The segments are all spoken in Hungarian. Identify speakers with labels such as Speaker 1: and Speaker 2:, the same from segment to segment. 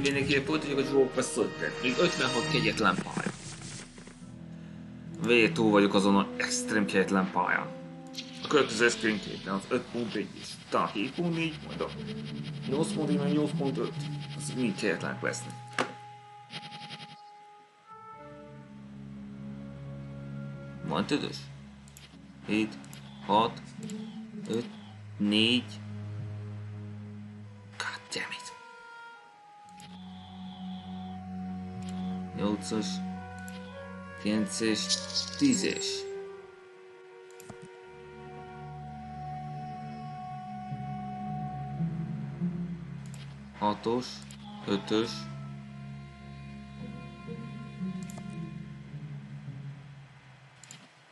Speaker 1: mindenki folytatjuk a Joker Szöttet. Még 56 kegyetlen pálya. Végig túl vagyok azon az extrém kegyetlen pályán. A következő screenképen az 5.1 is, talán 7.4, majd a 8.1 meg 8.5. Az mind kegyetlenek lesznek. Van tüdös? 7, 6, 5, 4, 8-as, 9-es, 10-es. Hatos, ötös,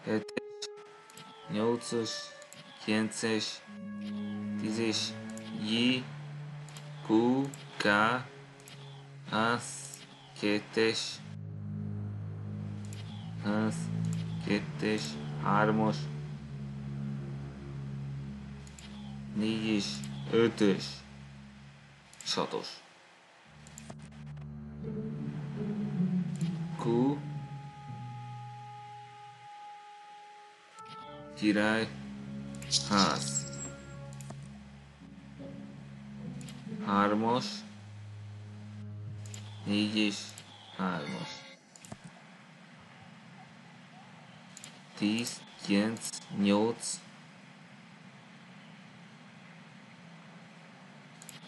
Speaker 1: hetes, nyolcas, kilences, tízes, J, Q, K, az, kettes, kettes, hármas, négyes, ötös, és hatos. Q, király, ház. Hármas, négyes, hármas. Tíz, kilenc, nyolc,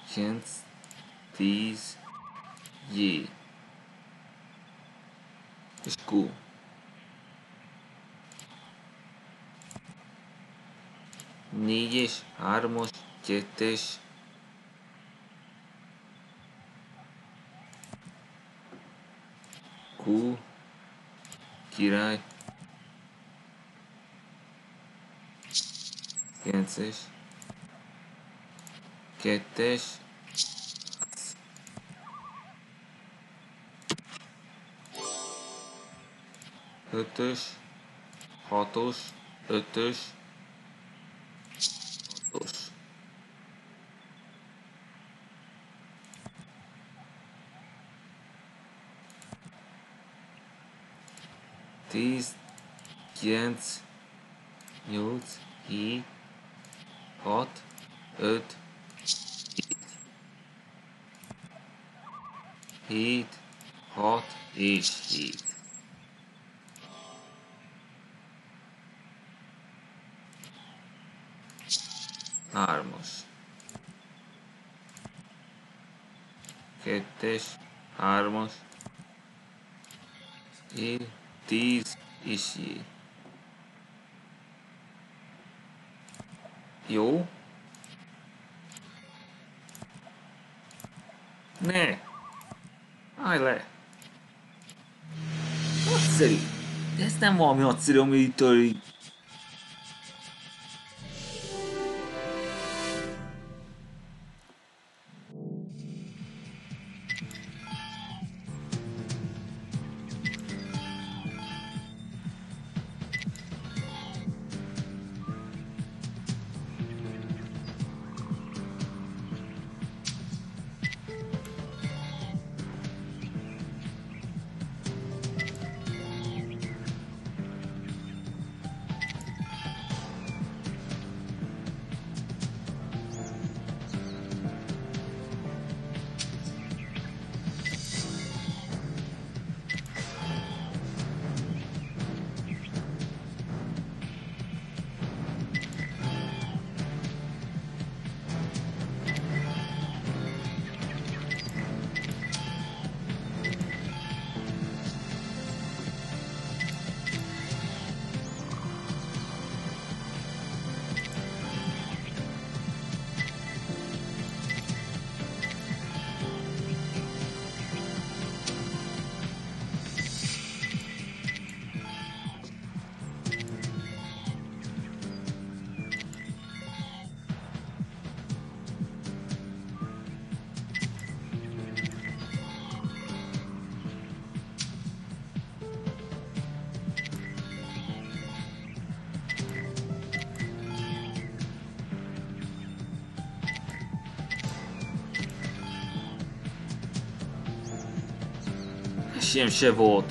Speaker 1: kilenc, tíz, J. És Q. Négyes, hármas, kettes, Q, király, kilences, kettes, ötös, hatos, ötös, hatos. Tíz, kilenc, nyolc, hét, hat, öt, hét. Hét, hat és hét. Hármas. Kettes, hármas. É, tíz és J. Jó. Ne! Állj le! Nagyszerű! De ez nem valami nagyszerű, amitől így Esélyem se volt.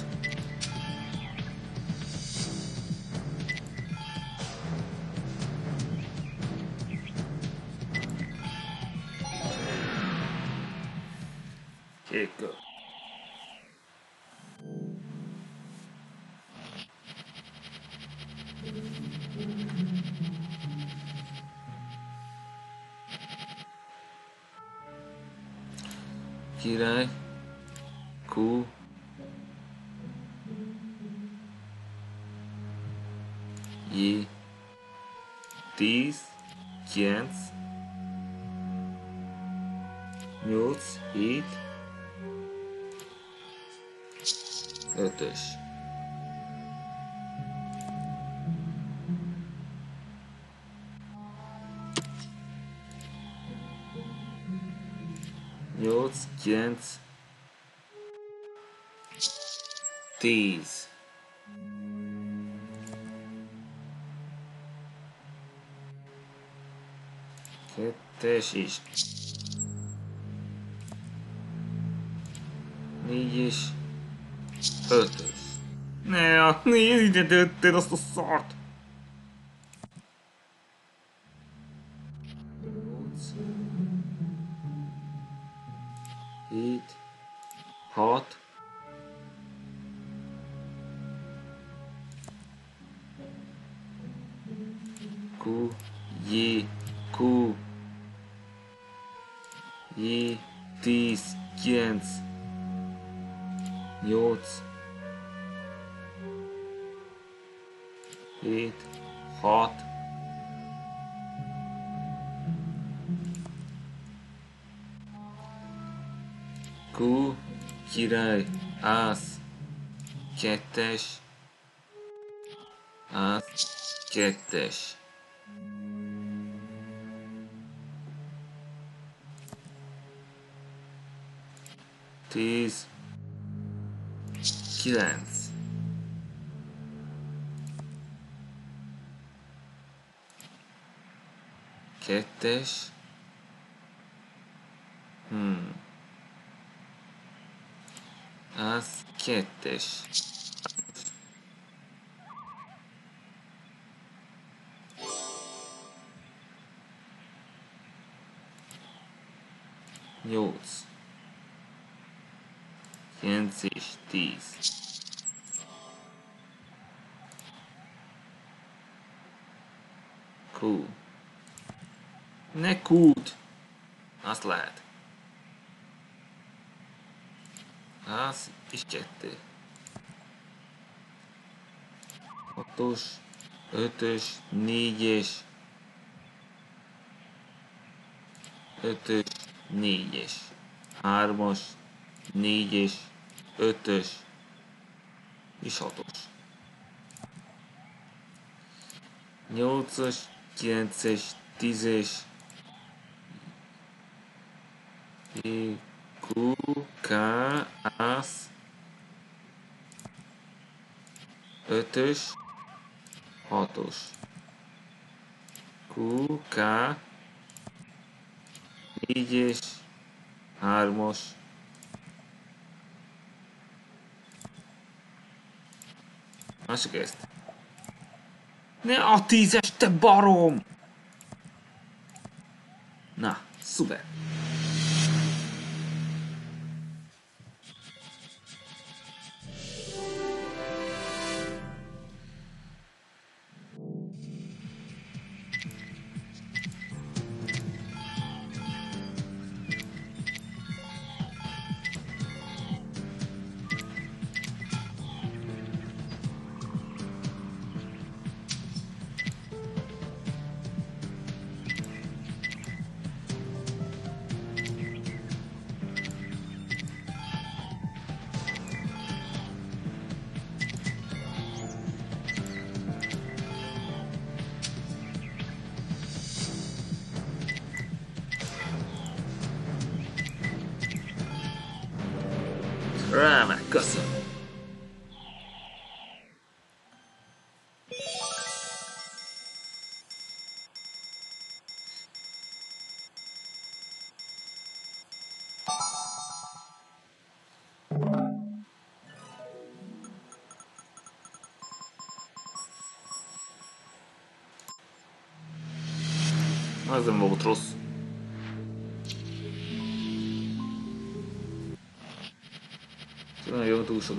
Speaker 1: 9 10 Kettes is. Négy is. Ötös. Ne, nézd ide döntöd azt a szart! Kettes, ász, kettes. Tíz, kilenc. Kettes. Hmm. Az kettes. Nyolc. Kilenc és tíz. Q. Ne kút! Azt lehet. Az is kettő. Hatos, ötös, négyes, ötös, négyes, hármas, négyes, ötös, és hatos. Nyolcas, kilences, tízes, Q, K, ász, ötös, hatos. Q, K, négyes, hármas, Másik ezt. Ne a tízes, te barom! Na, szuper. Remek, köszönöm. rossz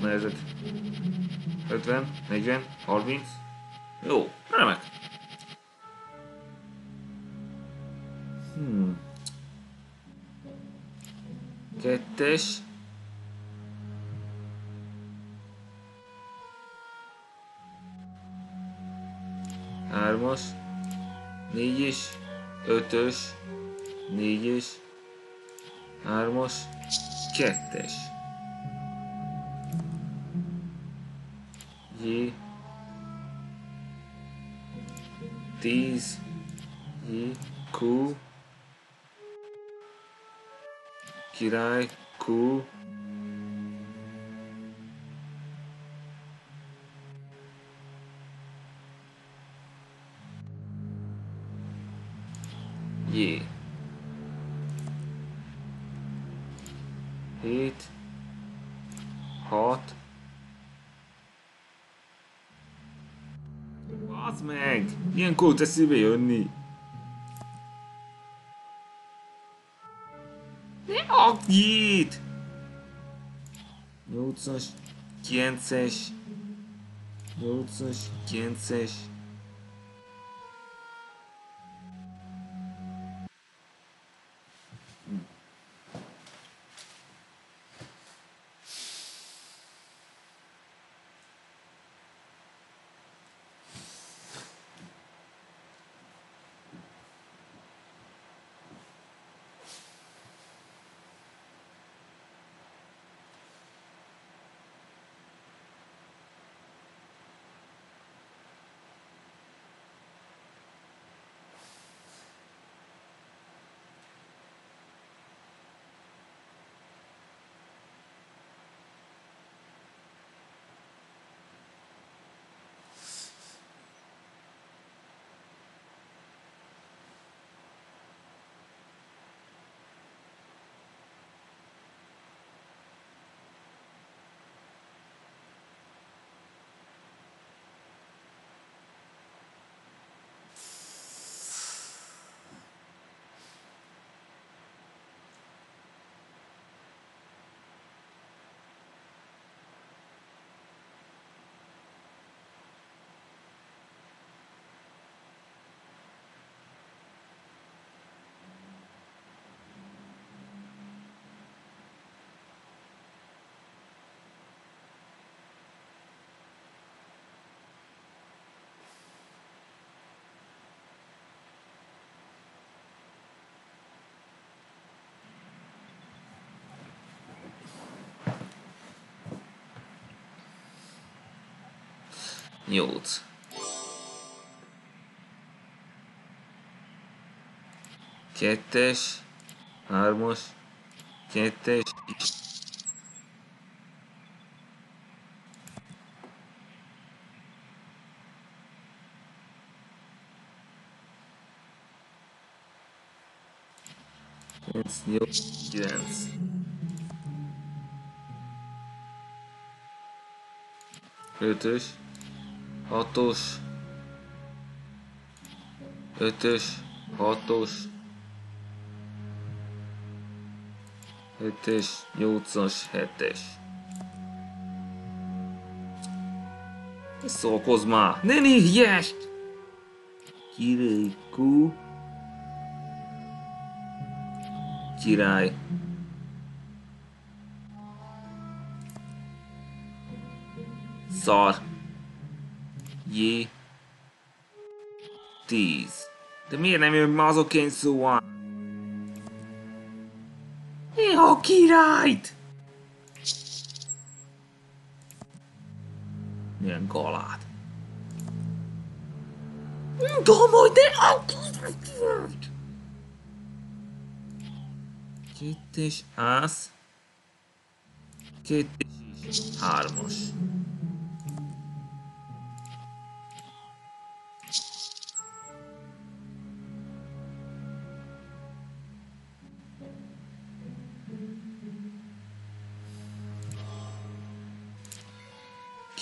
Speaker 1: sok nehezet. 50, 40, 30. Meg! Ilyenkor eszébe jönni. Ne akjít! 8-as, 9-es, 8-as, 9-es. Newt. Ketteş. Harmuş. Ketteş. It's new students. 6-os, 5-ös, 6-os, 5-ös, 8-as, 7-es. Szólkozz már! Ne néhjest! Kirikú. Király. Szar. J. Tíz. De miért nem jön ma azokén szóval? Néha királyt! Milyen galát. Domoly, de... Kettes ász. Kettes is. Hármas.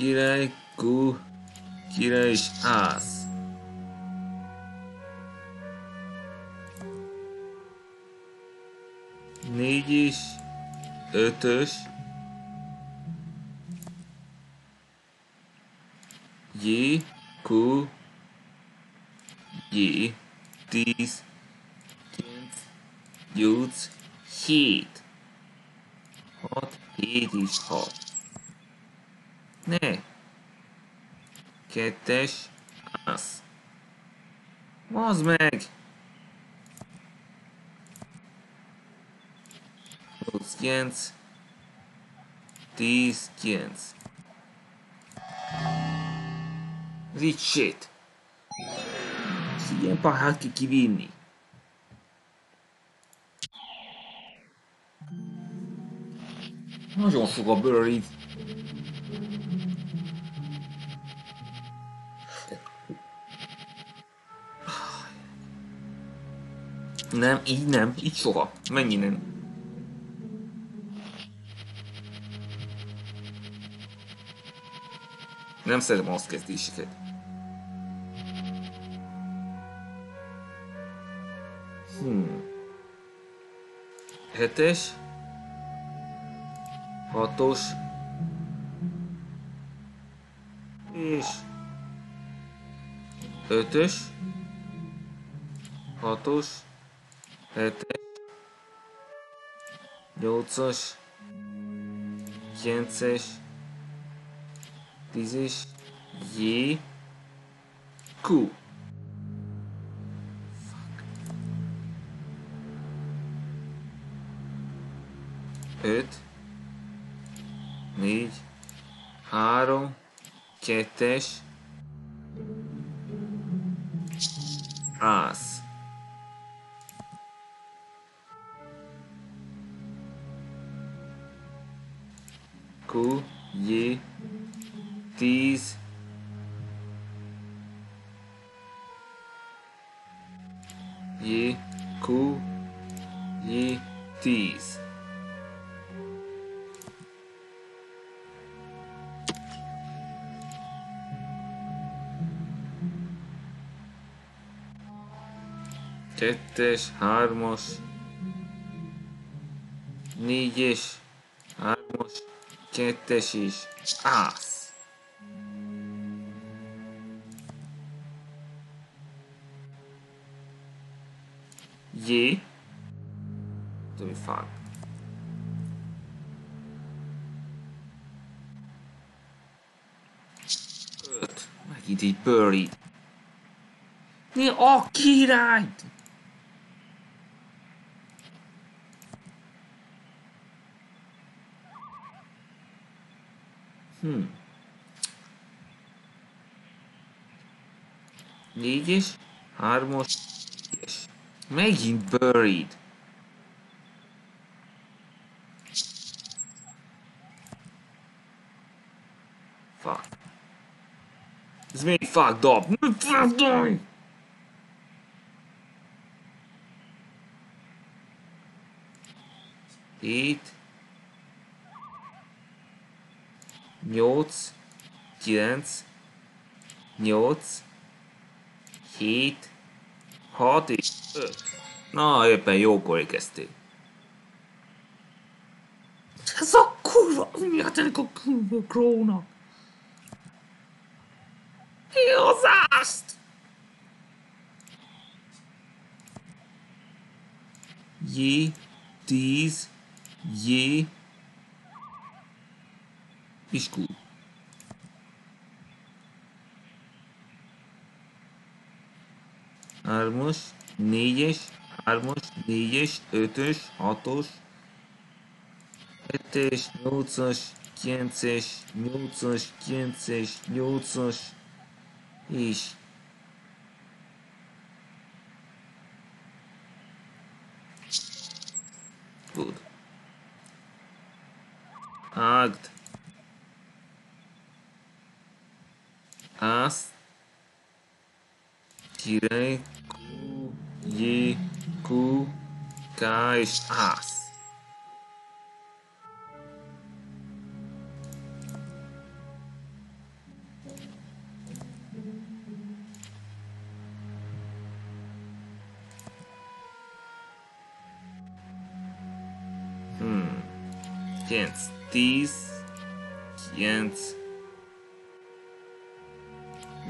Speaker 1: Király, kú, király és ász. négy is, ötös, J, Q, J, tíz, kilenc, nyolc, hét. Hat, hét is hat. Ne. Kettes, az. Az meg! 9, 10, 9. Ez így shit. Ki kivinni. Nagyon fog a bőrít. Nem, így nem, így soha. Mennyi nem. Nem szeretem azt kezdéseket. Hmm. Hetes. Hatos. És ötös. Hatos. Hetes. Nyolcas. Kilences. Tízes. J. Q. öt, négy, három, kettes, 2-es, 3-as, 4-es, is. Ász! J. Többi fák. Öt. Megint egy buried. Né, a királyt! Hmm. Négyes, hármas, négyes. Megint buried. Fuck. Ez még fucked up. Fucked up. Hét. 9, 8, 7, 6 és 5. Na, éppen jókor kezdték. Ez a kurva, miatt ennek a kurva krónak. Mi az ást? J, 10, J, és. 3-as, harmos négyes ötös, hatos, hetes, nyolcas, 5-ös, 6-os, 7-es, és Good. Act. Ász. Király. Cu. Yi. Cu. Cais. As. 9, 10, 9,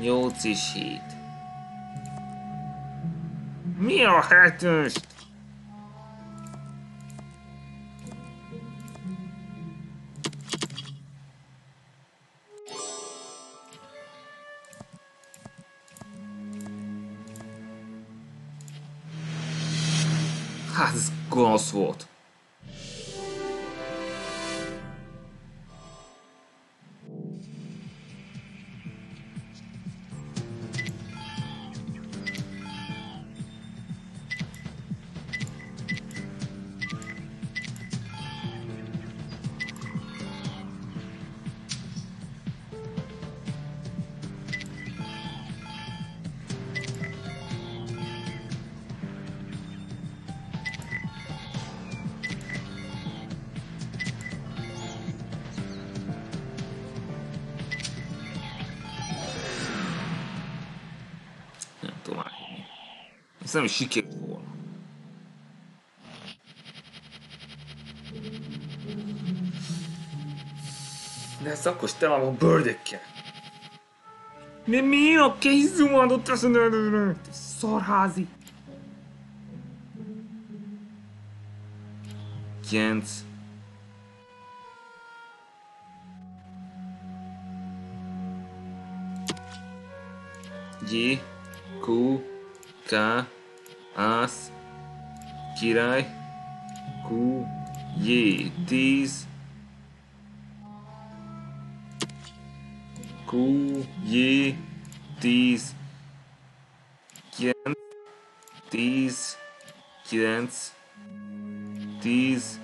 Speaker 1: 8 és 7. Mi a hetes? Hát ez gonosz volt. Ez nem is sikerült volna. De ez akkor te van a bőrdekkel. De mi a előre? Te szarházi. Kilenc. J, Q, K, Ász, Király, Q, J, 10, Q, J, 10, 9, 10, 9, 10,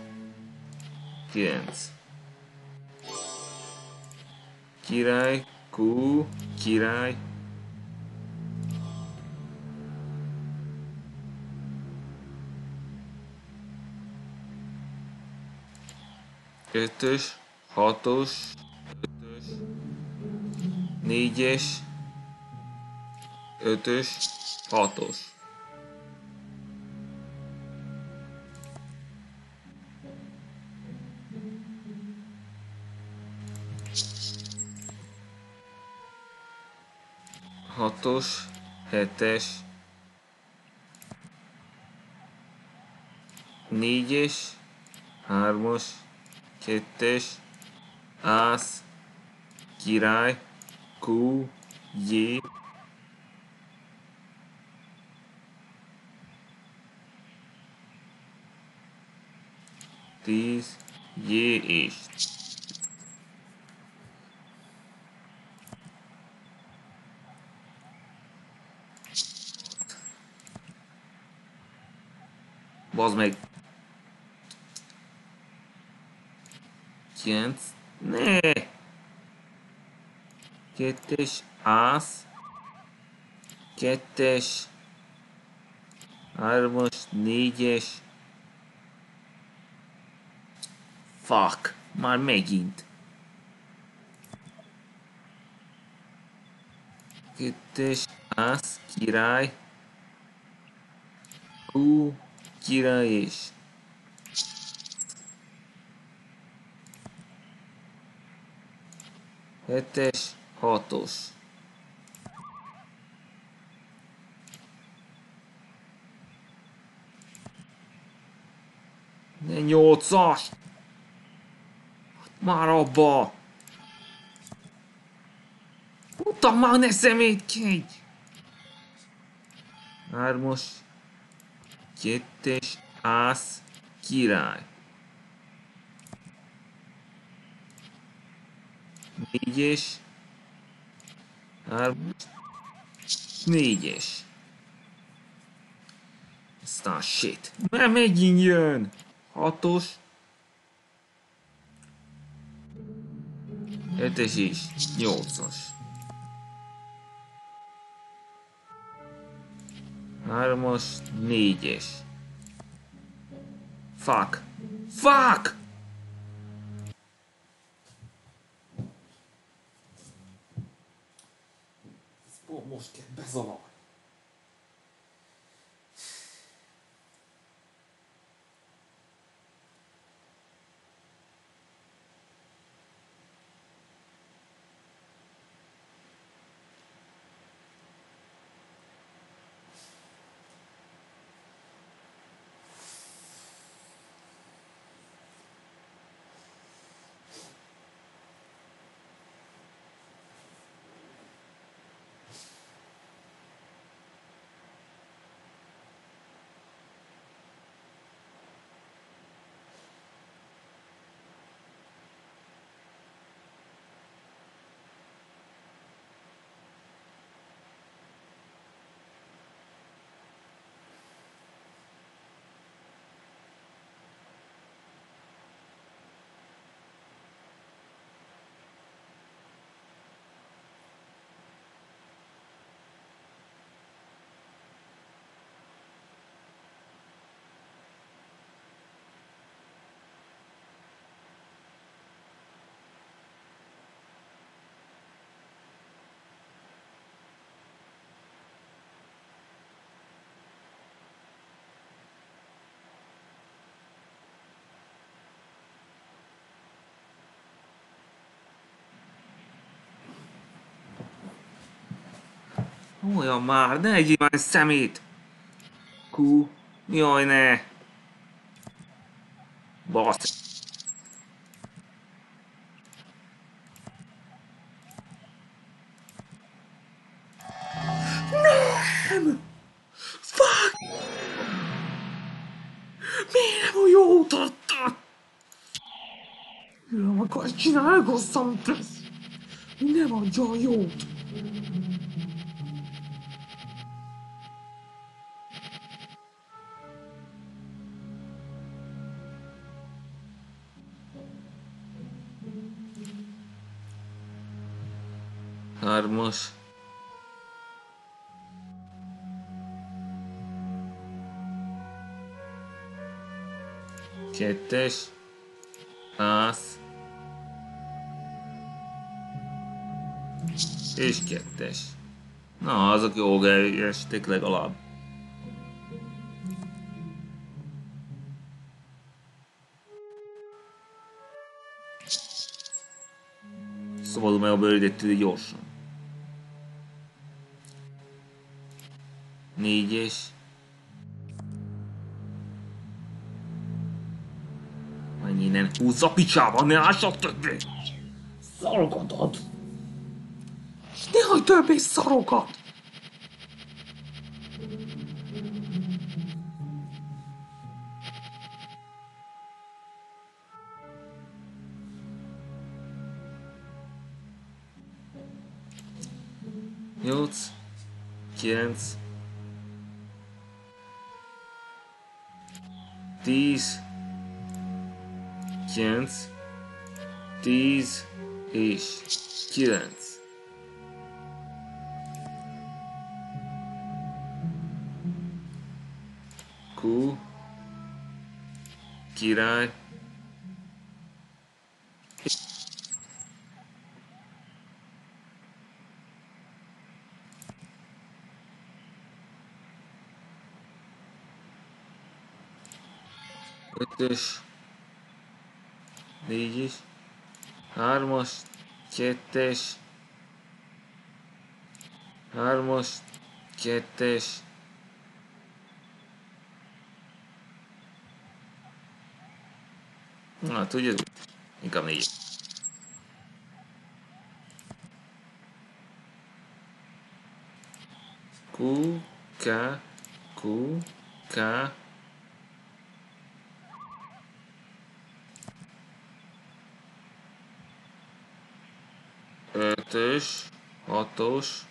Speaker 1: 9. Király, Q, király, ötös, hatos, ötös, négyes, ötös, hatos. Hatos, hetes, négyes, hármas, kettes, ász, király, Q, J, tíz, J és Bazd meg! Kilenc. Ne! Kettes, ász. Kettes. Hármas, négyes. Fuck! Már megint. Kettes, ász, király. Q, király és hetes, hatos. Ne nyolcas! Már abba! Utam már ne szemétkedj! Hármas, kettes, ász, király. Négyes, hármas, négyes. Aztán shit. Már megint jön! Hatos. Hetes és nyolcas. Hármas, négyes. Fuck. Fuck! Ez pont most kell bezavar. Olyan már, ne egyél már szemét! Kú, jaj ne! Basz. Nem! Fuck! Miért nem a jót adta? Nem akarsz csinálni, rosszam tesz! Nem adja a jót! Kettes. Ász. És kettes. Na, azok jó esték legalább. Szabadul meg a bőrített gyorsan. Négyes. Húzz a picsába, ne ássak többé! Szarokat ad! Ne hagyd többé szarokat! Király, ötös, négyes, hármas, kettes, hármas, Na, tudjuk, inkább négy. Q, K, Q, K, ötös, hatos,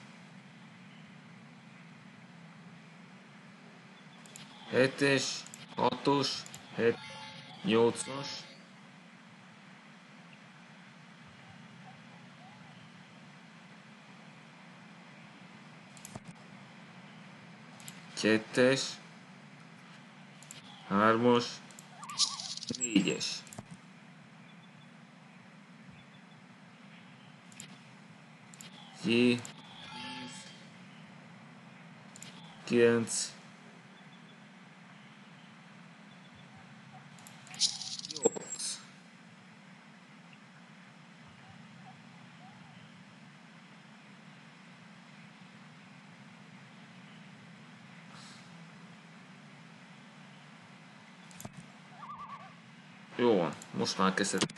Speaker 1: hetes, hatos, het, nyolcas, kettes, hármas, négyes. J, kilenc, nyolc. Jó van, most már kezdett.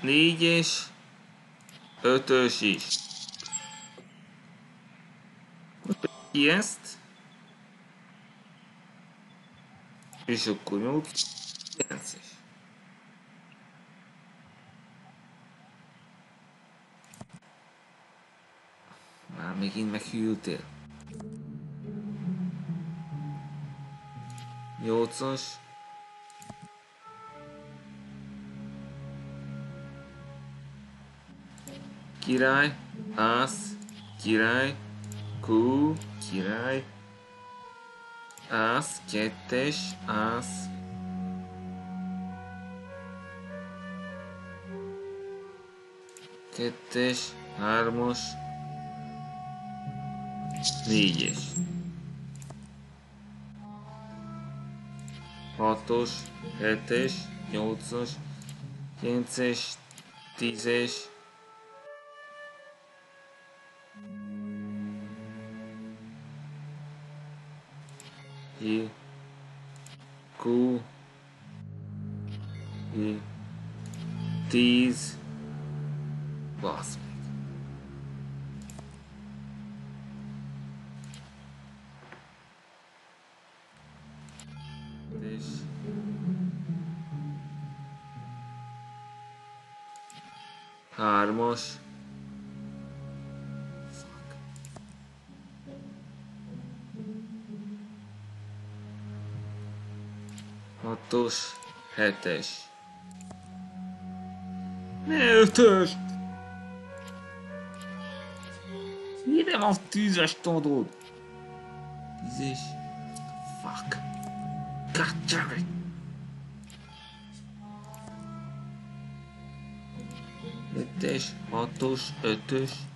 Speaker 1: Négyes, ötös is. Ki ezt? És akkor nyolc, kilences. Már megint meghűltél. Nyolcas. Király, ász, király, kú, király, ász, kettes, ász, kettes, hármas, négyes, hatos, hetes, nyolcas, kilences, tízes, Q, hetes. Ne ötös! Ide van tízes tudod? Tízes? Fuck. God damn it. Ötös, hatos, ötös.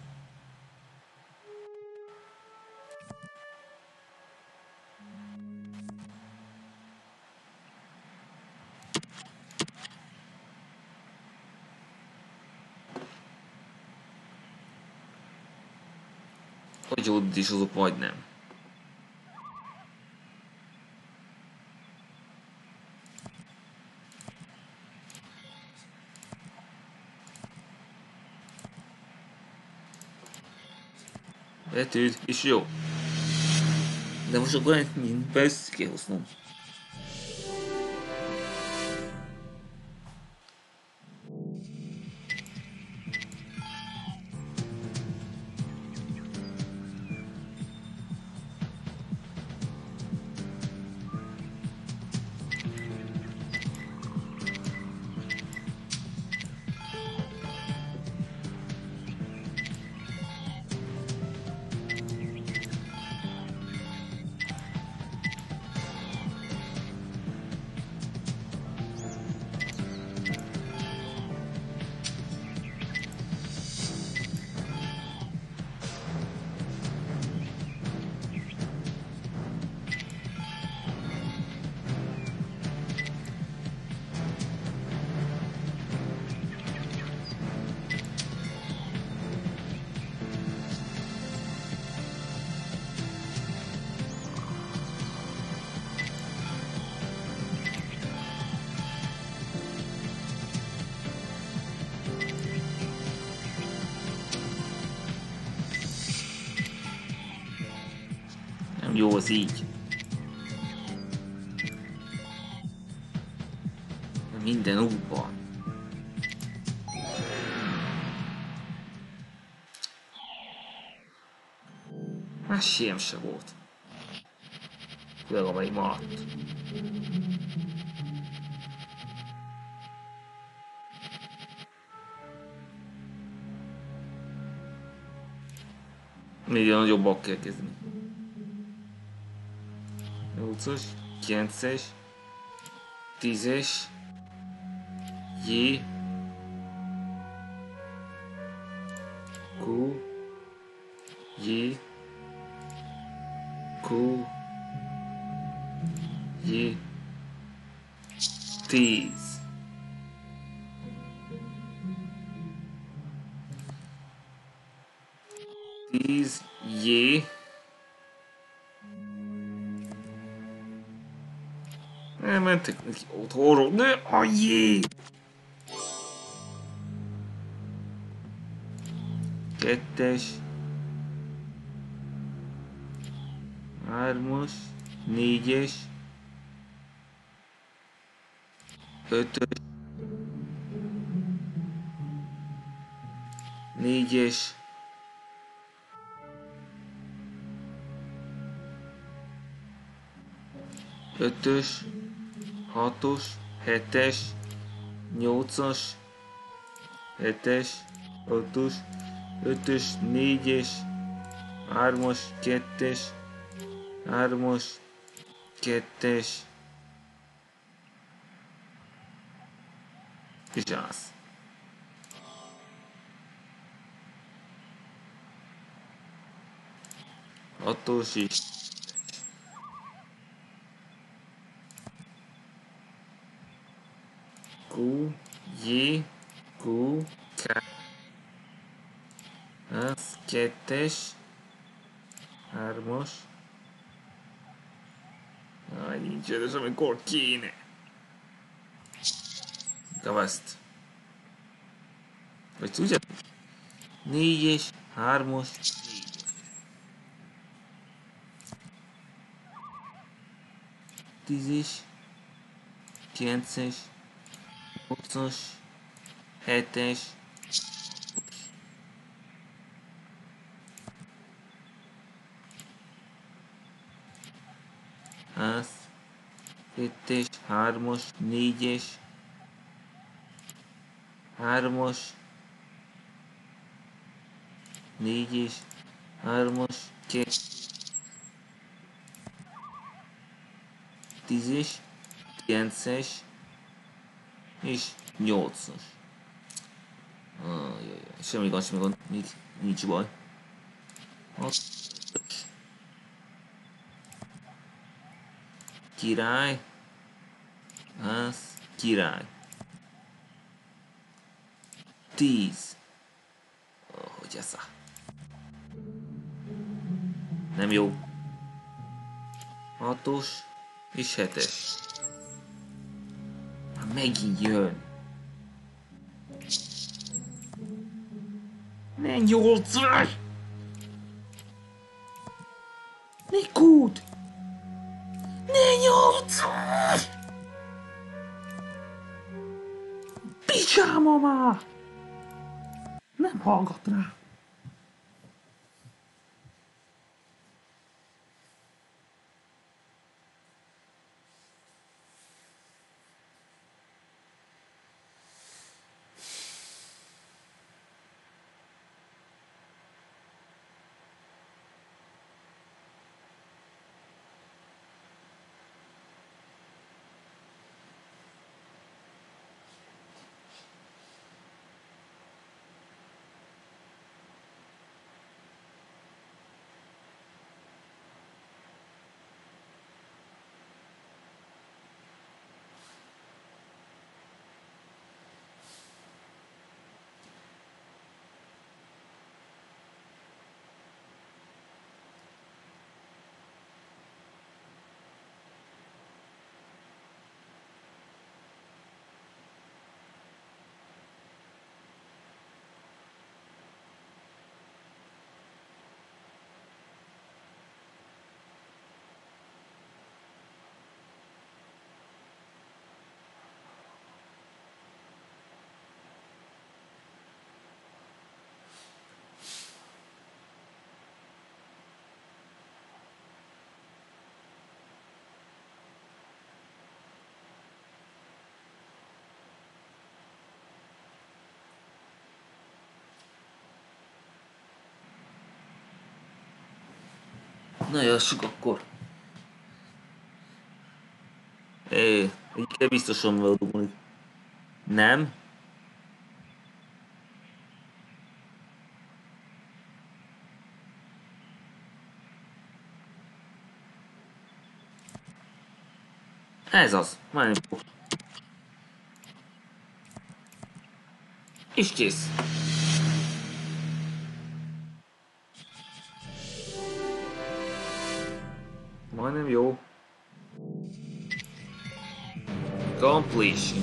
Speaker 1: Hogy ott is azok vagy nem. Betűd, és jó. De most akkor mind persze kihoznom. Nem jó az így. Minden útban. Siem se volt. Főleg amelyik maradt. Még nagyobbak kell kezdeni. 8-as, 9-es, 10-es, J, Elmentek neki otthonról, ne a jé! Kettes. Hármas. Négyes. Ötös. Négyes. Ötös. Hatos, hetes, nyolcas, hetes, ötös, ötös, négyes, hármas, kettes, hármas, kettes, és az. Hatos is. Q, J, Q, K. Az kettes, hármas, király nincs, és amikor kéne. Ezt. Vagy tudja? Négyes, hármas, tízes, kilences, nyolcas, hetes, az, kettes, hármas, négyes, hármas, négyes, hármas, két, tízes, kilences, és 8-as. Ah, jaj, jaj. Semmi gond, semmi gond. Nincs, nincs baj. Király. Ez király. 10. Hogy ez a... Nem jó. 6-os és 7-es megint jön. Ne nyolcas! Ne kút! Ne nyolcas! Picsáma már! Nem hallgat rá. Na jassuk akkor. É, kell biztosan megadugni. Nem? Ez az, már. És kész. Majdnem jó. Completion.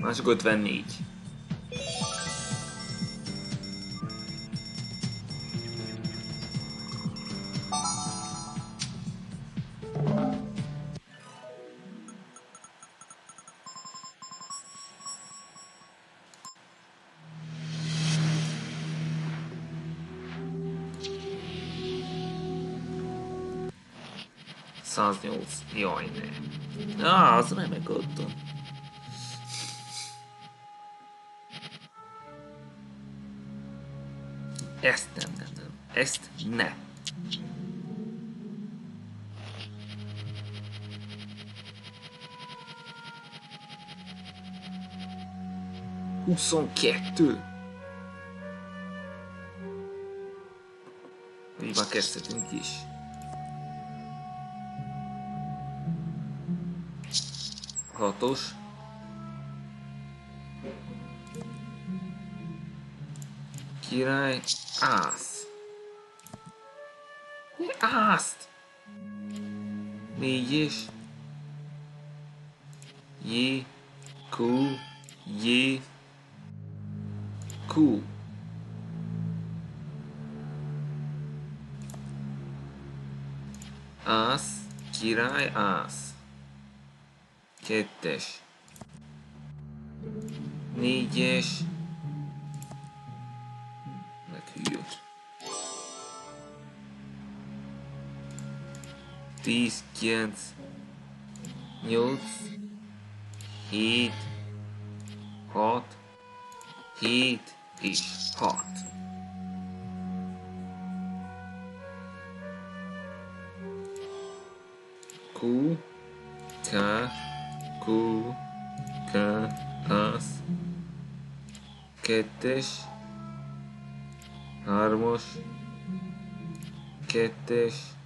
Speaker 1: Mások 54. Száznyolc. Jaj, ne. Á, az remek ott. Ezt nem, nem, nem. Ezt ne. Huszonkettő. Így már kezdhetünk is. Hatos. Király. Ász. Mi ászt? négy és J, Q, J, Q. Ász, király, ász. Kettes. Négyes. Meghűl. Tíz, kilenc, nyolc, hét, hat, hét és hat. Q, kettes, hármas, kettes,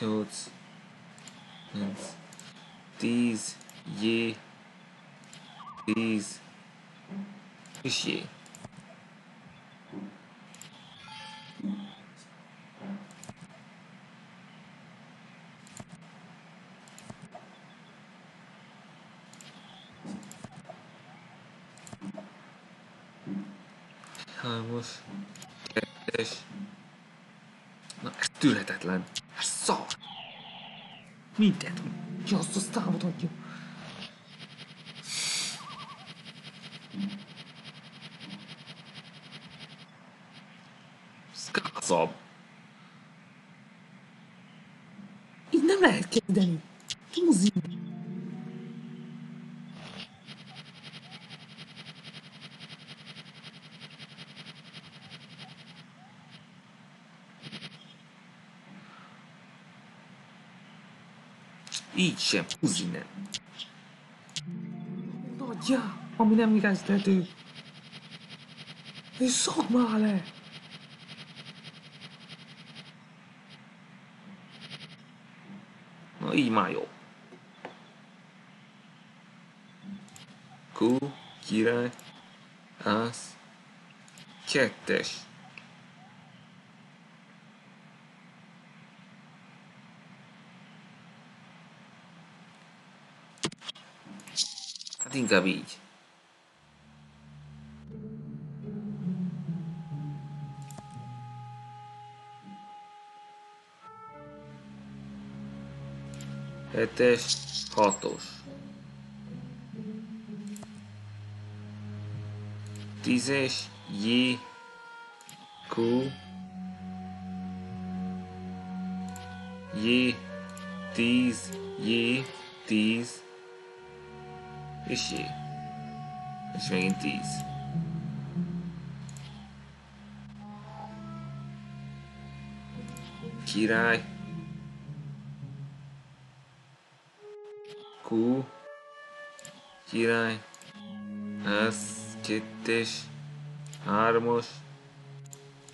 Speaker 1: nyolc, kilenc, tíz, J, tíz, és J. Hármas, kettes. Na, ez tűrhetetlen. Ez szar. Mindent. Ja, azt azt támadhatja. Szkázabb. Így nem lehet kezdeni. Muzi. Így sem, húzz innen. Nagyja, ami nem kezdhető. És szok már le! Na így már jó. Q, király, ász, kettes. Hát inkább így. Hetes, hatos. Tízes, J, Q, J, tíz, J, tíz, J. És megint tíz. Király. Q. Király. Ez kettes. Hármas.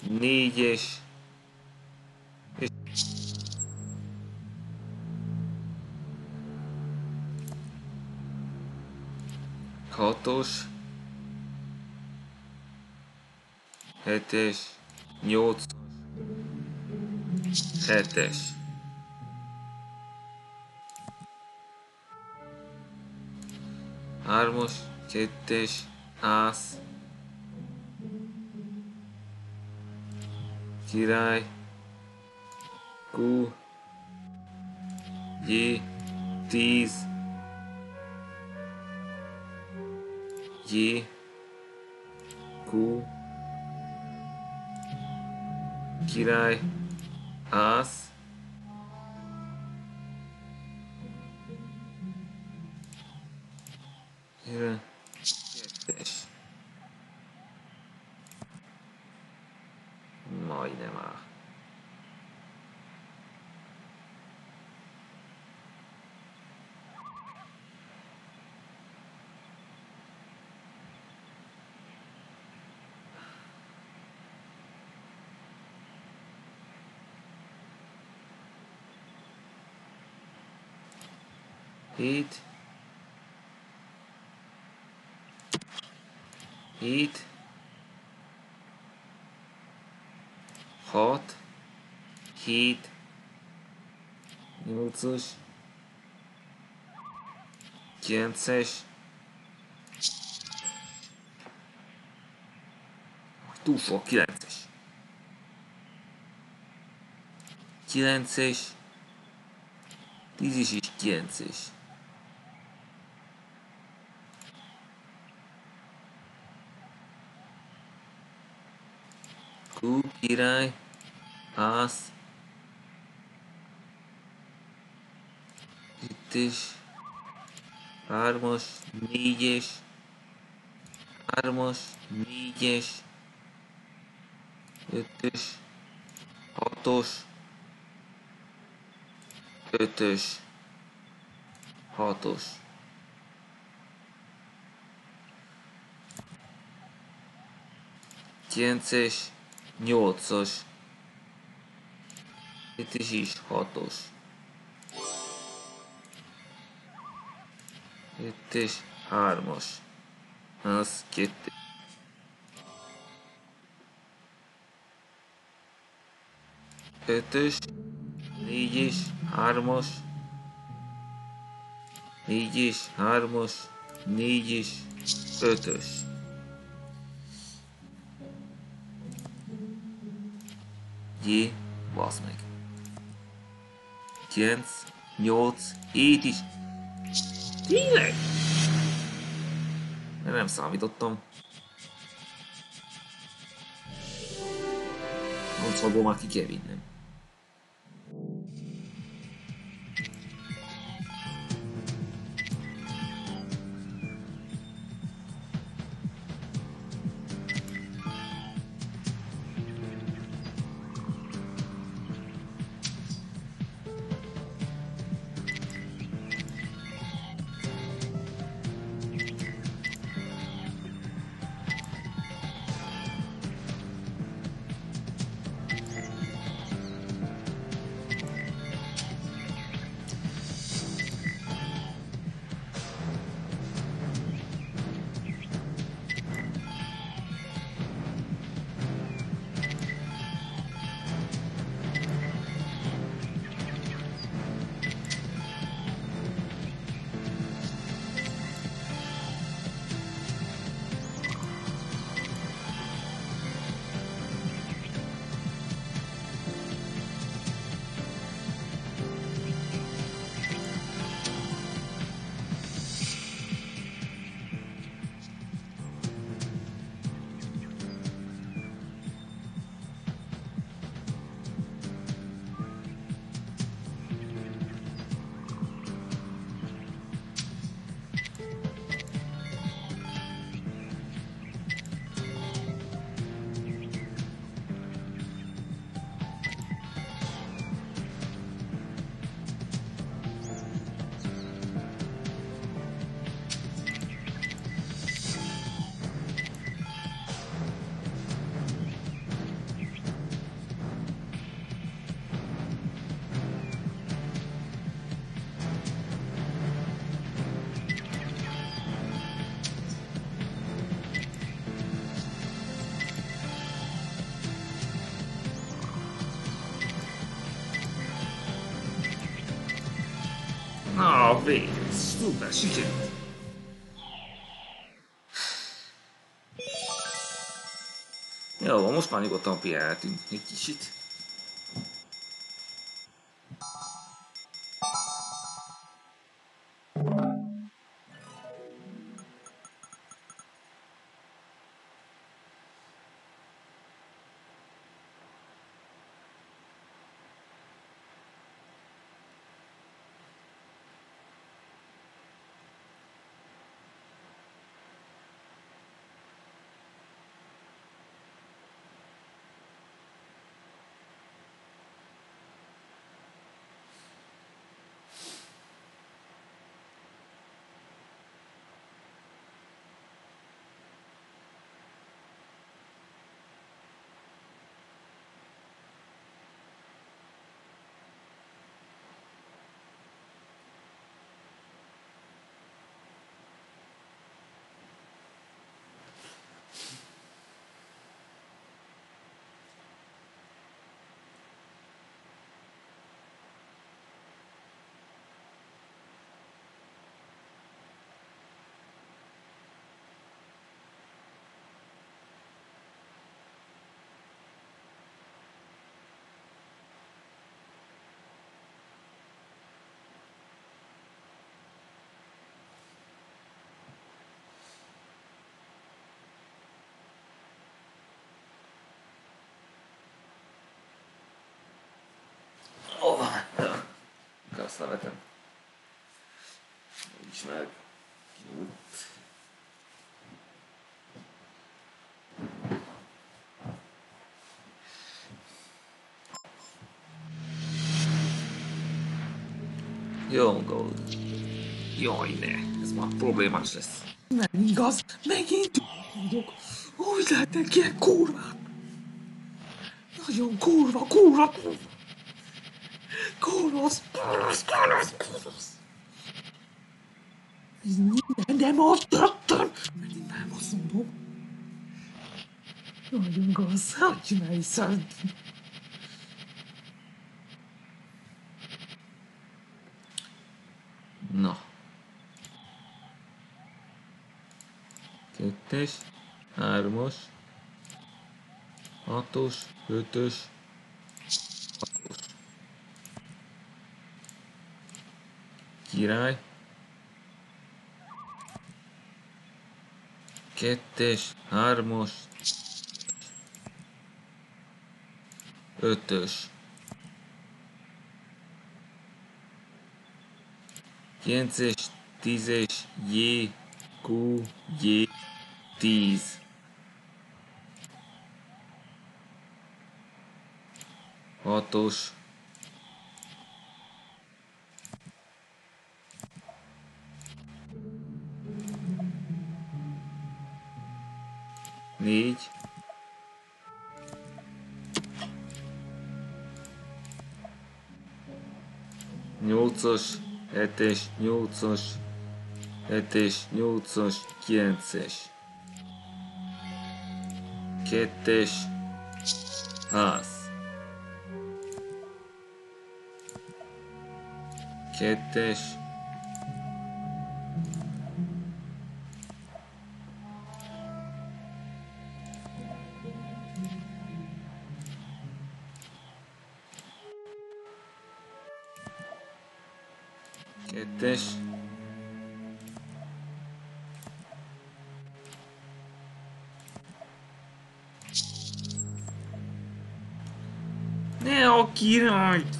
Speaker 1: Négyes. 6-os, 7-es, 8-as, 7-es. Hármas, kettes, ász, király, Q, J, tíz, J, Q, király, Az. itt, itt, 6, 7, 8-as, 9-es, kilences, kilences, tízis és kilences. Hoe kirai as itis armos milles armos milles itis hotos itis hotos Ciences 8-as. Itt is is 6-os. Itt is 3-as. Az 2. Ötös, négy is, hármas, négy is, hármas, négy is, ötös. Jé, basz meg. 9, 8, 7 is. Tényleg? Mert nem számítottam. 80-ból már ki kell vinnem. Szuper, sikerült. Jó, most már nyugodtan pihenhetünk egy kicsit. Azt levetem. Úgyis meg. Jó. Jó, gold. Jaj, ne. Ez már problémás lesz.
Speaker 2: Nem igaz, megint tudok. Úgy lehetnek ilyen kurvák. Nagyon kurva, kurva, kurva. Kolosz, kolosz, kolosz, kolosz. Ez minden, de most rögtön, mert én nem azt mondom. Nagyon gaz, hogy csinálj szent.
Speaker 1: Na. Kettes, hármas, hatos, ötös, Király. Kettes, hármas, ötös. Kilences, tízes, J, Q, J, tíz. Hatos. Négy. Nyolcas, hetes, nyolcas, hetes, nyolcas, kilences. Kettes, ház. Kettes, Ne a királyt!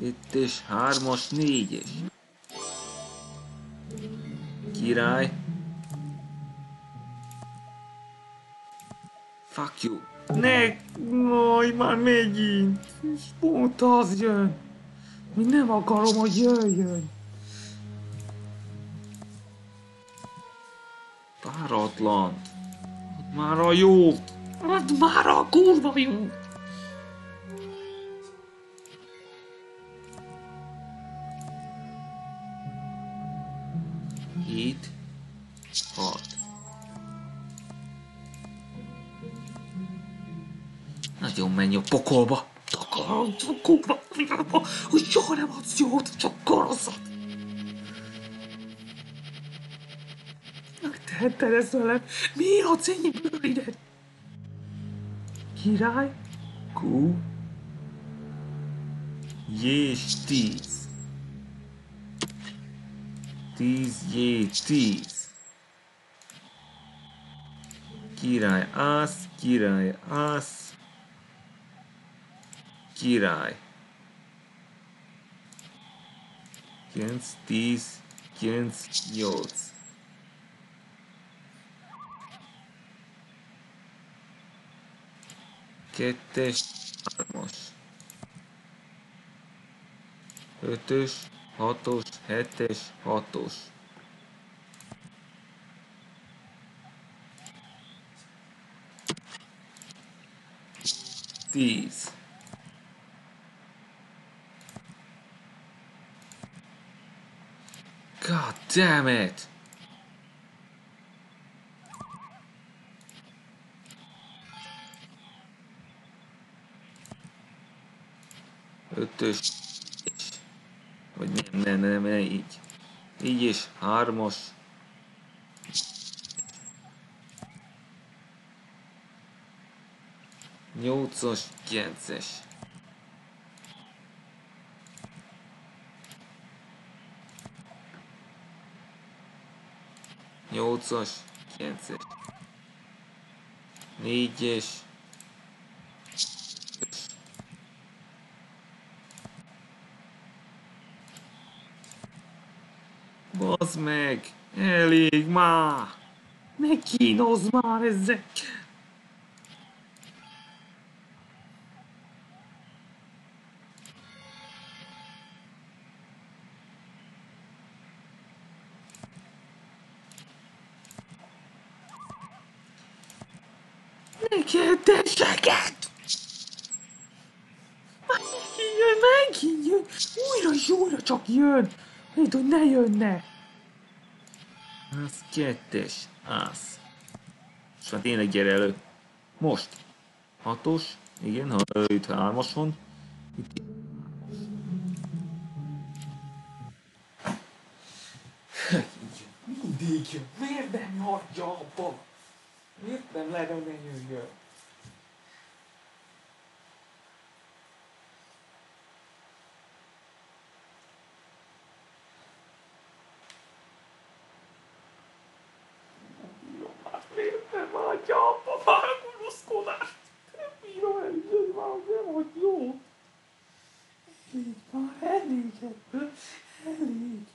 Speaker 1: Kettes, hármas, négyes. Király. Fuck you.
Speaker 2: Ne, majd már megint. És pont az jön. Mi nem akarom, hogy jöjjön.
Speaker 1: Páratlan. Már a jó.
Speaker 2: Hát már a kurva jó.
Speaker 1: Hét. Hat. Nagyon menj a pokolba.
Speaker 2: Akarom, csak kurva hogy soha nem adsz jót, csak koroszat. vetted ezt velem? Mi a cényiből ide? Király?
Speaker 1: Q? J, tíz. Tíz, J, tíz. Király ász, király ász. Király. 9, 10, 9, 8. siete armos. Ötös, hatos, hetes, hatos. Tíz. God damn it! Ötös. Vagy nem, nem, nem, nem, így. Így és hármas. Nyolcas, kilences. Nyolcas, kilences. Négyes. Bazd meg! Elég már!
Speaker 2: Ne kínozz már ezek! Ne kérdéseket! Már megint jön, megint jön! Újra és újra csak jön! Mint hogy ne jönne!
Speaker 1: Az kettes, az. És hát tényleg gyere elő. Most. Hatos, igen, ha itt hármas van. Itt
Speaker 2: Mindig jön. Miért nem hagyja abba? Miért nem lehet, hogy ne jöjjön? Miért nem hagyja abba már a gonoszkodást? Nem bírom el, hogy már nem hogy jó. Elég már, elég ebből, elég.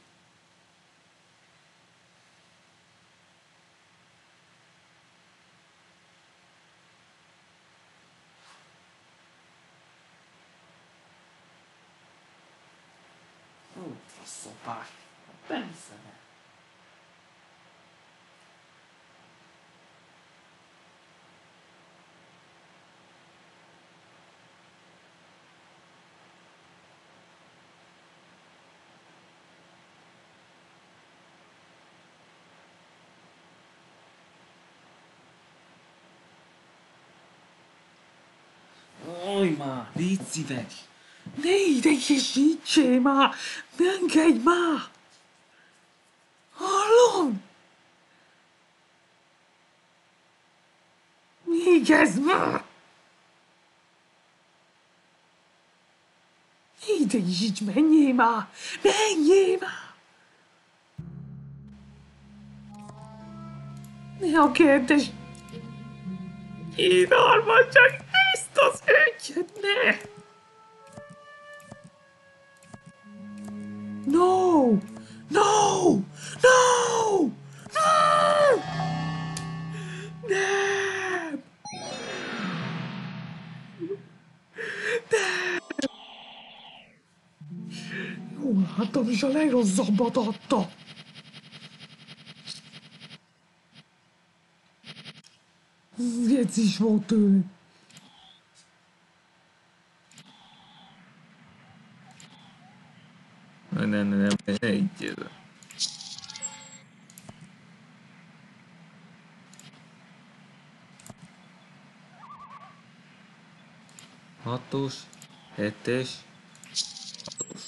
Speaker 2: Ó, a szopás. Persze nem.
Speaker 1: Oj már, légy szíves!
Speaker 2: Ne idegesítsél már! Ne engedj már! Hallom? Végezz már! Ne idegesíts, menjél már! Menjél már! Ne a kérdés... Kínálva csak ezt az ügyet, ne! No! No! No! No! Nem! Nem! Jól látom, és a legrosszabbat adta. Ez is volt tőle.
Speaker 1: Ne, ne, ne, ne, ne így. Hatos, hetes, hatos.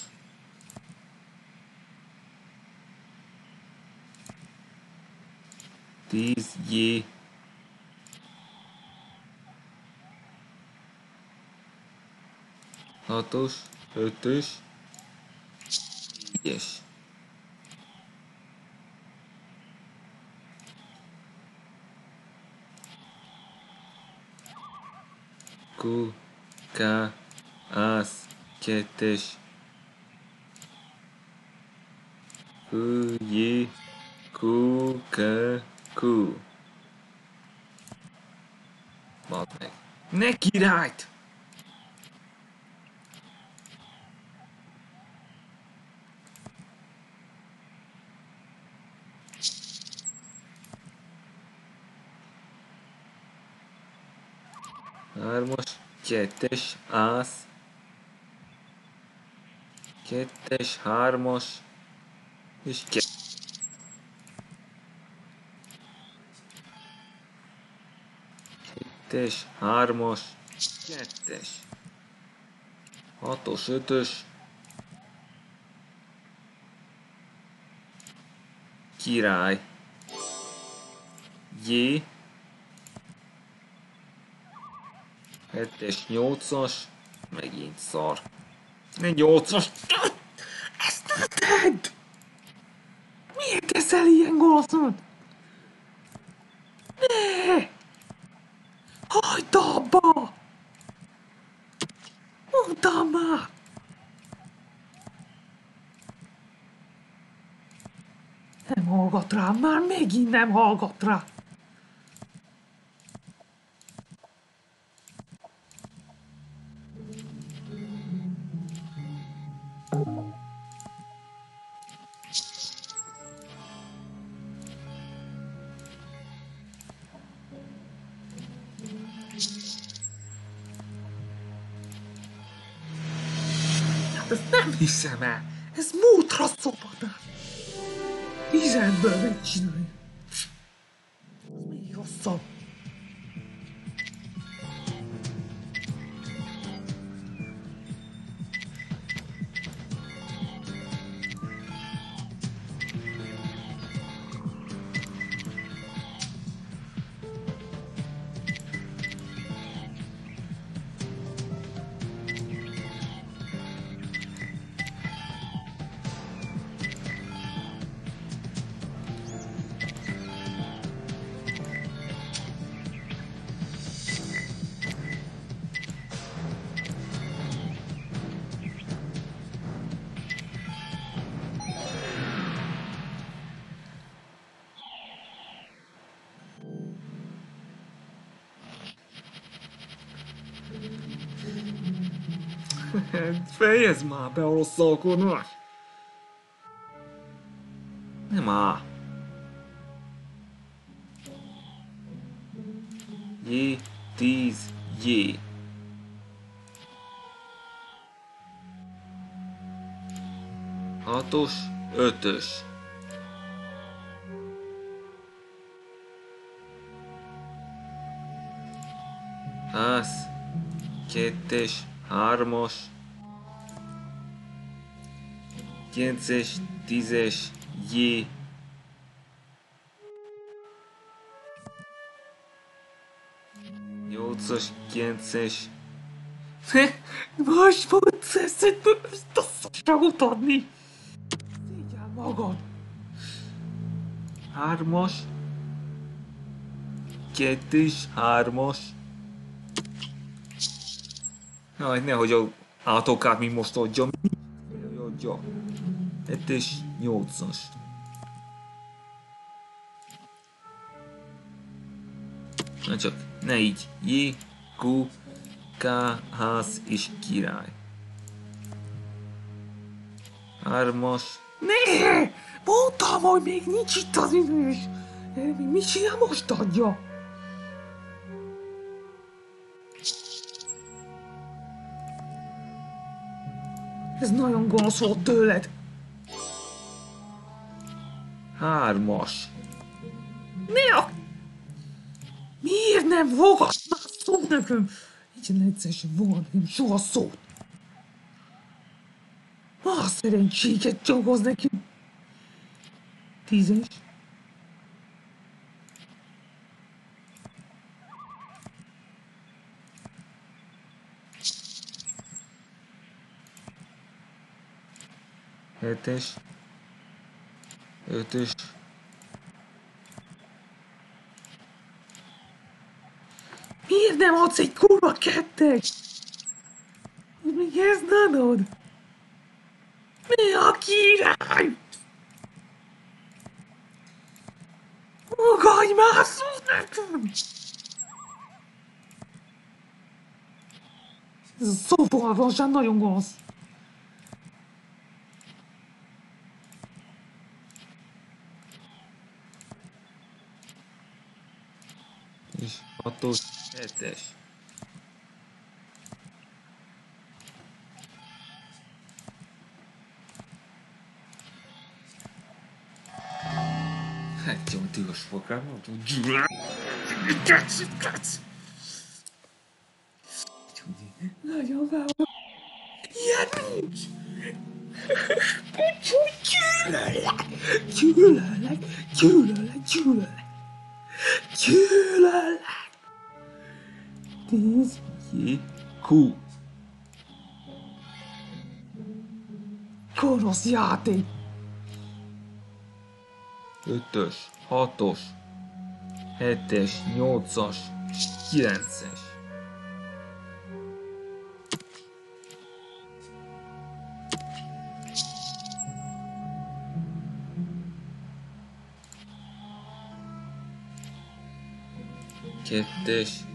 Speaker 1: Tíz, J. Hatos, ötös, négyes. Q, K, Az, kettes. Q, J, Q, K, Q. Bazd meg. Ne királyt! Hármas, kettes, ász. Kettes, hármas, és kettes. Kettes, hármas, kettes. Hatos, ötös. Király. J. Hetes, nyolcas. Megint szar. Ne nyolcas.
Speaker 2: Ezt ne tedd! Miért teszel ilyen gonoszat? Ne! Hagyd abba! Mondtam már! hallgat rá, már megint nem hallgat rá. Hiszem el. Ez múltra szopatás. Vízemből megcsinálja.
Speaker 1: Fejezd már be a rosszalkodás! Nem á. J, 10, J. Hatos, ötös. Az, kettes, hármas, kilences, tízes, J. Nyolcas, kilences.
Speaker 2: Most fogsz ezt a szarságot adni. Szégyel magad.
Speaker 1: Hármas. Kettes, hármas. Jaj, nehogy a átokkát mi most adja. Jaj, adja. Kettes, nyolcas. Na csak, ne így. J, Q, K, ház és király. Hármas.
Speaker 2: Ne! Mondtam, hogy még nincs itt az ülés. Mi csinál most adja? Ez nagyon gonosz volt tőled.
Speaker 1: Hármas.
Speaker 2: Ne a... Miért nem fogadsz már szót nekem? Így egyszer sem fogad nekem soha szót. Már szerencséget csokoz nekem. Tízes.
Speaker 1: Hetes. Ötös.
Speaker 2: Miért nem adsz egy kurva kettes? Még ezt adod? Mi a király? Már szót nekem! Ez a szófogalmasság nagyon gonosz.
Speaker 1: És hatos. Hetes. Hát jó, tilos fogám, gyűlölet.
Speaker 2: Kecsit, kec! Nagyon várom. Ilyen nincs! Gyűlölek! Gyűlölek! Gyűlölek! Gyűlölek! Gyűlölek! Húz,
Speaker 1: jé, hú.
Speaker 2: Gonosz játék!
Speaker 1: Ötös, hatos, hetes, nyolcas, kilences. Kettes,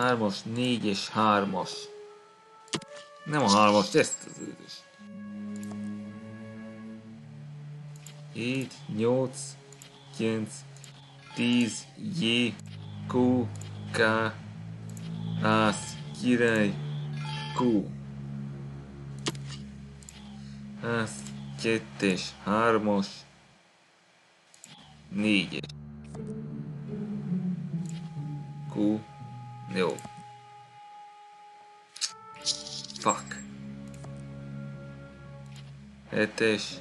Speaker 1: hármas, négyes, hármas. Nem a hármas, ezt az ötös. 7, 8, 9, 10, J, Q, K, Ász, király, Q. Ász, kettes, hármas, négyes. Q, jó. Fuck. Hetes,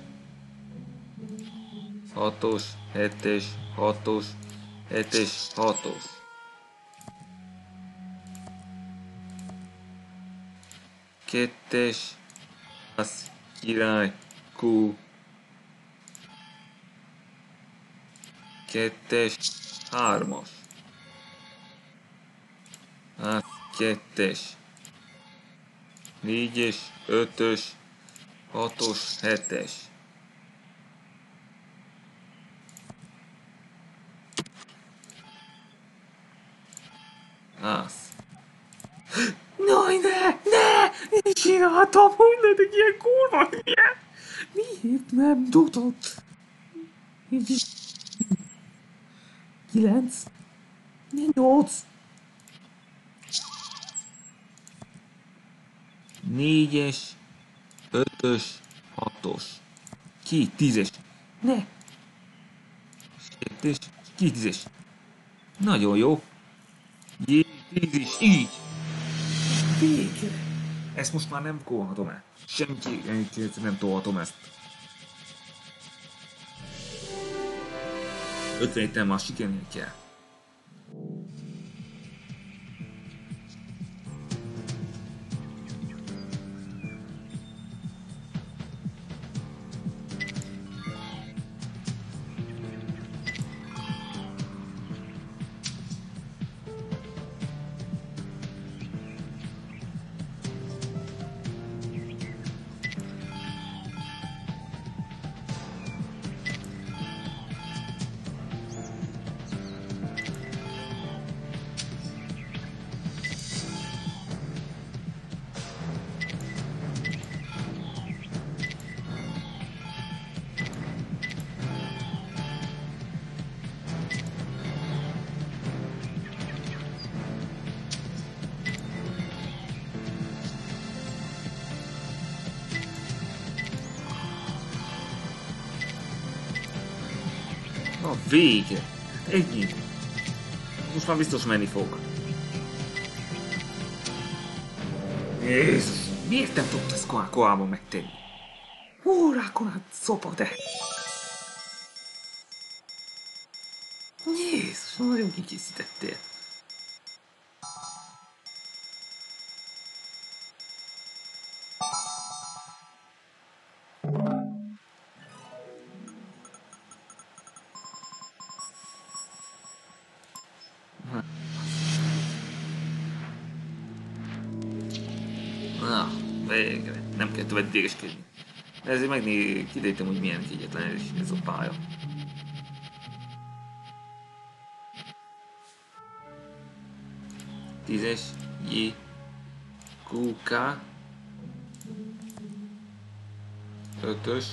Speaker 1: hatos, hetes, hatos, hetes, hatos. Kettes, az király, Q. Kettes, hármas. Az kettes. Négyes, ötös, hatos, hetes. Az.
Speaker 2: Jaj, ne, ne! Én csináltam, hogy lettek ilyen kurva hülye! Miért nem is. Kilenc. Nyolc.
Speaker 1: Négyes, ötös, hatos. Ki tízes.
Speaker 2: Ne.
Speaker 1: Kettes, ki tízes. Nagyon jó. Jé, tízes, így.
Speaker 2: Végre.
Speaker 1: Ezt most már nem kólhatom el. Senki, nem tolhatom ezt. 57-tel már sikerülni kell. Vége! Ennyi! Most már biztos menni fog. Jézus! Miért nem tudta ezt korábban megtenni?
Speaker 2: Órákon át szopa, de... Jézus, nagyon kikészítettél.
Speaker 1: De ezért megné kiderítem, hogy milyen kegyetlen is ez a pálya. Tízes, J, Q, K, ötös,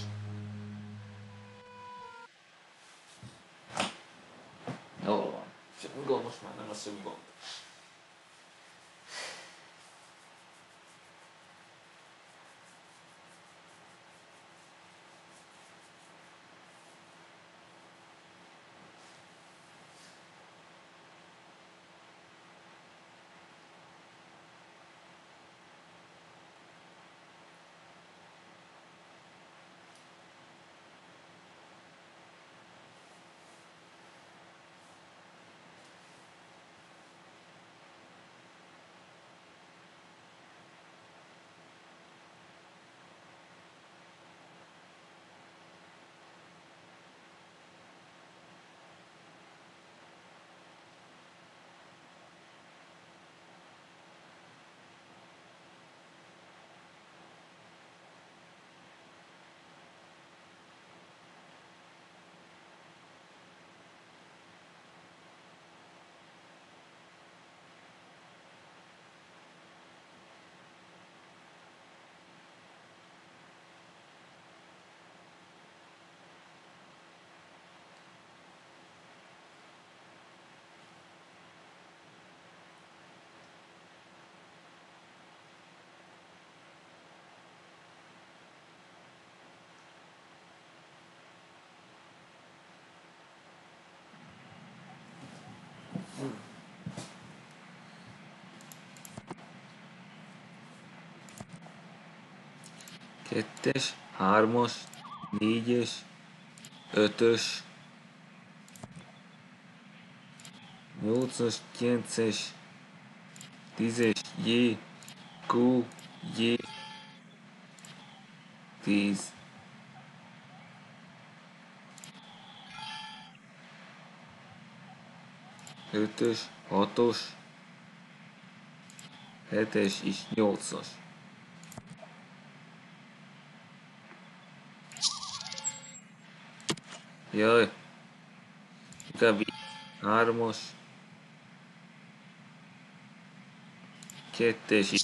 Speaker 1: kettes, hármas, négyes, ötös, nyolcas, kilences, tízes, J, Q, J, tíz. Ötös, hatos, hetes és nyolcas. Yoy. Gabi. Armos. Chete si.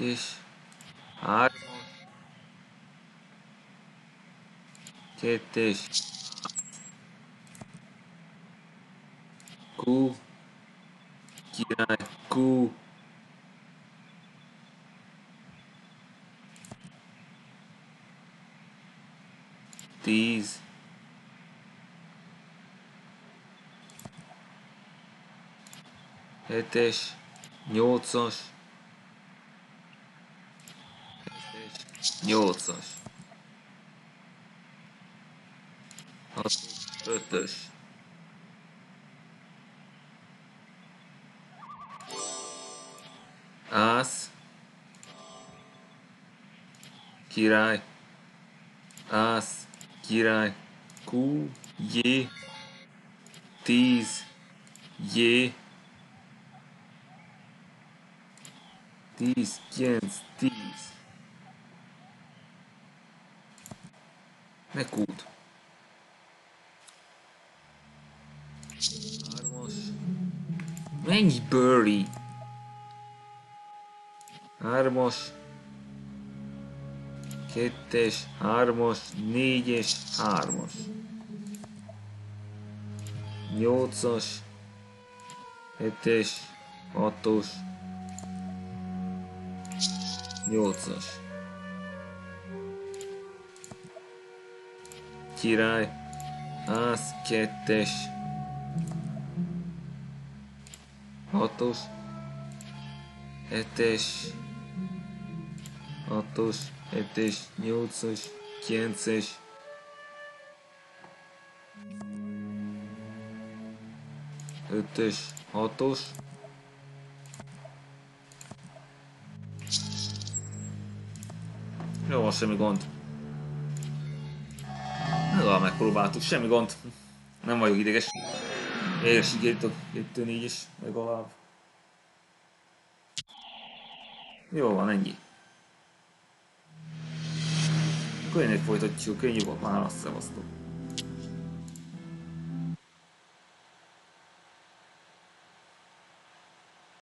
Speaker 1: Is. Armos. Chete si. Ku. Kira. Ku. Ku. 7-es, 8-as, 8-as, 5-ös, 100, király, 100, király, Q, J, 10, J, Tíz, kilenc, tíz. Megút. Hármas. Mennyi birdie? Hármas. Kettes, hármas, négyes, hármas. Nyolcas. Hetes, hatos. Nyolcas. Király. Hetes. Hatos. Hetes. Nyolcas. Kilences. Ötös. Hatos. Semmi gond. Jó, megpróbáltuk, semmi gond. Nem vagyok ideges. Sikerült a 2 4 is legalább. Jó van, ennyi. Akkor én folytatjuk, ennyi volt már, azt szevasztok.